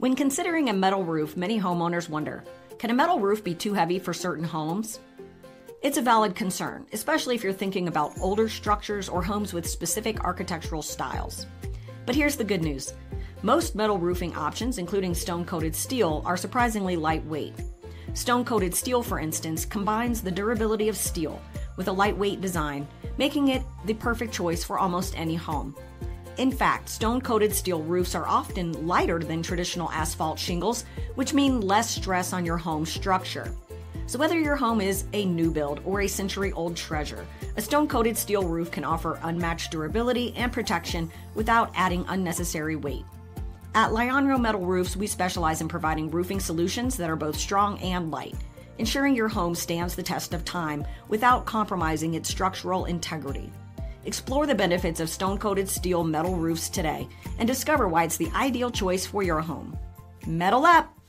When considering a metal roof, many homeowners wonder can a metal roof be too heavy for certain homes? It's a valid concern, especially if you're thinking about older structures or homes with specific architectural styles. But here's the good news most metal roofing options, including stone coated steel, are surprisingly lightweight. Stone coated steel, for instance, combines the durability of steel with a lightweight design, making it the perfect choice for almost any home. In fact, stone coated steel roofs are often lighter than traditional asphalt shingles, which mean less stress on your home structure. So, whether your home is a new build or a century old treasure, a stone coated steel roof can offer unmatched durability and protection without adding unnecessary weight. At Lianro Metal Roofs, we specialize in providing roofing solutions that are both strong and light, ensuring your home stands the test of time without compromising its structural integrity. Explore the benefits of stone coated steel metal roofs today and discover why it's the ideal choice for your home. Metal up!